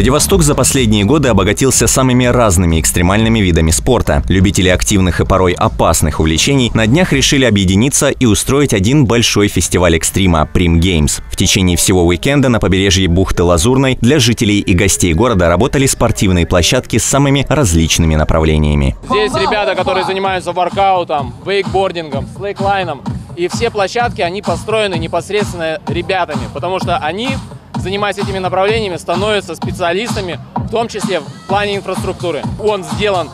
Владивосток за последние годы обогатился самыми разными экстремальными видами спорта. Любители активных и порой опасных увлечений на днях решили объединиться и устроить один большой фестиваль экстрима «Прим Геймс». В течение всего уикенда на побережье бухты Лазурной для жителей и гостей города работали спортивные площадки с самыми различными направлениями. Здесь ребята, которые занимаются воркаутом, вейкбордингом, слейклайном. И все площадки, они построены непосредственно ребятами, потому что они занимаясь этими направлениями, становятся специалистами, в том числе в плане инфраструктуры. Он сделан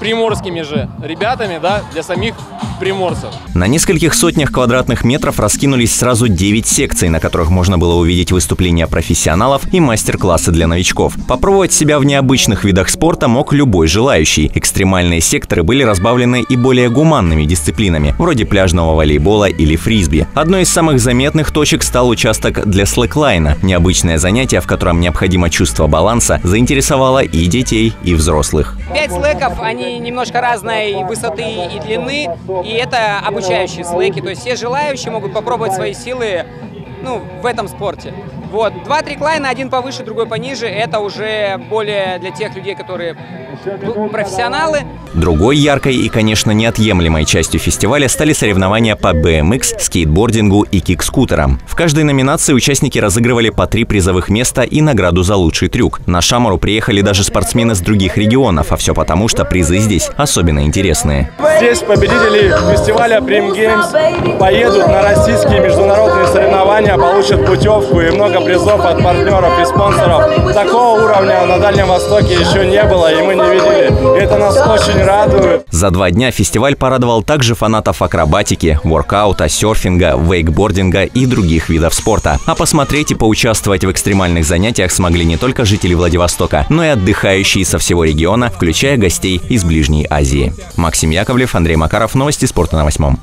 приморскими же ребятами, да, для самих приморцев. На нескольких сотнях квадратных метров раскинулись сразу 9 секций, на которых можно было увидеть выступления профессионалов и мастер-классы для новичков. Попробовать себя в необычных видах спорта мог любой желающий. Экстремальные секторы были разбавлены и более гуманными дисциплинами, вроде пляжного волейбола или фрисби. Одной из самых заметных точек стал участок для слэклайна. Необычное занятие, в котором необходимо чувство баланса, заинтересовало и детей, и взрослых. Пять слэков, они немножко разной высоты и длины, и это обучающие слэки, то есть все желающие могут попробовать свои силы ну, в этом спорте. Вот. Два триклайна, один повыше, другой пониже. Это уже более для тех людей, которые профессионалы. Другой яркой и, конечно, неотъемлемой частью фестиваля стали соревнования по BMX, скейтбордингу и кик-скутерам. В каждой номинации участники разыгрывали по три призовых места и награду за лучший трюк. На Шамару приехали даже спортсмены с других регионов, а все потому, что призы здесь особенно интересные. Здесь победители фестиваля Prim Games поедут на российские международные соревнования, получат путевку и много призов от партнеров и спонсоров. Такого уровня на Дальнем Востоке еще не было, и мы не видели. Это нас очень радует. За два дня фестиваль порадовал также фанатов акробатики, воркаута, серфинга, вейкбординга и других видов спорта. А посмотреть и поучаствовать в экстремальных занятиях смогли не только жители Владивостока, но и отдыхающие со всего региона, включая гостей из Ближней Азии. Максим Яковлев, Андрей Макаров, новости спорта на восьмом.